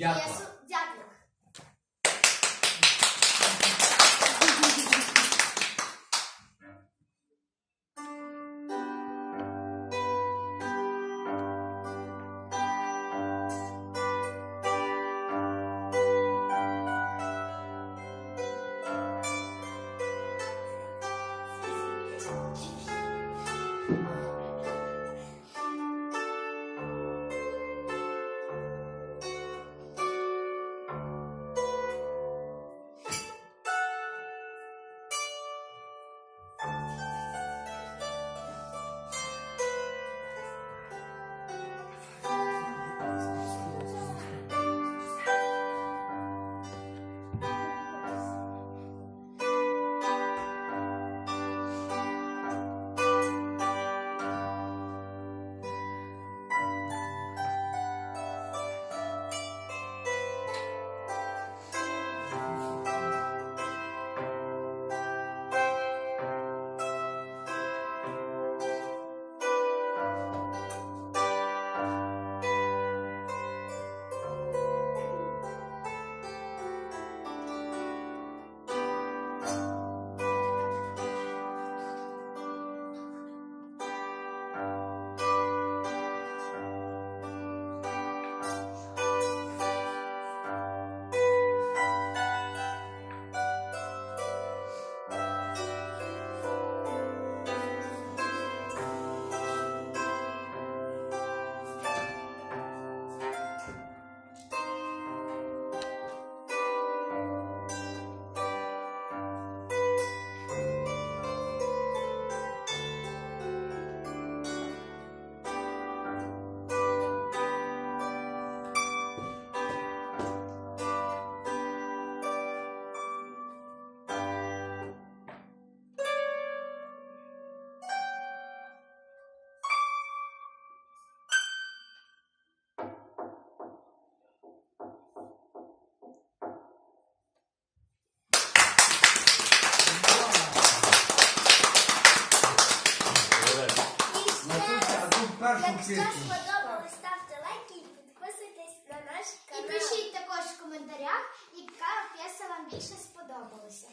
一样的。也是 першу Якщо сподобалось, ставте лайки і підписуйтесь на наш канал. І пишіть також в коментарях, яка п'єса вам більше сподобалася.